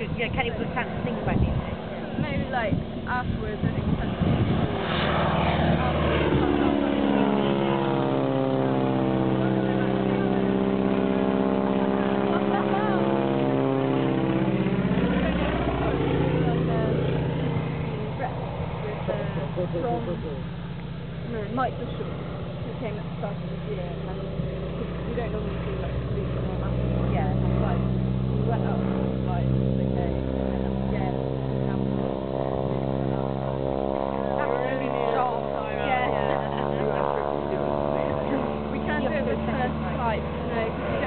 Yeah, Kenny was time to think about these things. Maybe like afterwards, I think from um, um, no, Mike Bishop, who came at the start of the year, and we don't normally type. You know,